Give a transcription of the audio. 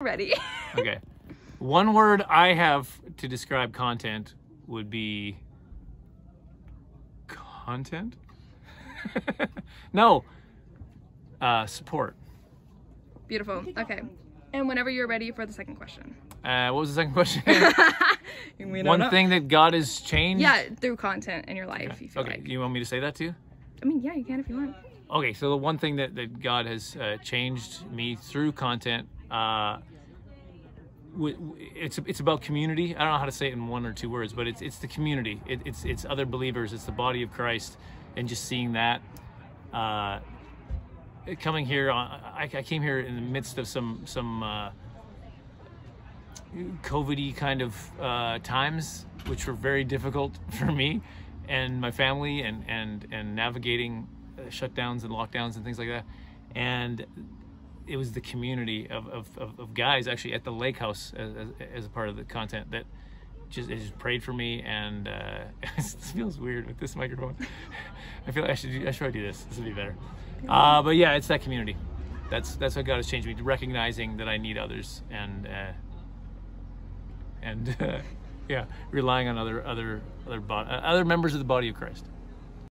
Ready? Okay. One word I have to describe content would be content. no. Uh, support. Beautiful. Okay. And whenever you're ready for the second question. Uh, what was the second question? We don't One know. thing that God has changed. Yeah, through content in your life, you feel Okay. like. You want me to say that too? I mean, yeah, you can if you want. Okay, so the one thing that, that God has uh, changed me through content, uh, it's it's about community. I don't know how to say it in one or two words, but it's it's the community. It, it's it's other believers. It's the body of Christ, and just seeing that. Uh, coming here, on, I, I came here in the midst of some some uh, COVID-y kind of uh, times, which were very difficult for me and my family, and and and navigating uh, shutdowns and lockdowns and things like that. And it was the community of, of, of, guys actually at the lake house as, as, a part of the content that just, just prayed for me and uh, it feels weird with this microphone. I feel like I should do, I should do this. This would be better. Uh, but yeah, it's that community. That's that's what God has changed me. Recognizing that I need others and uh, and yeah, relying on other other other other members of the body of Christ.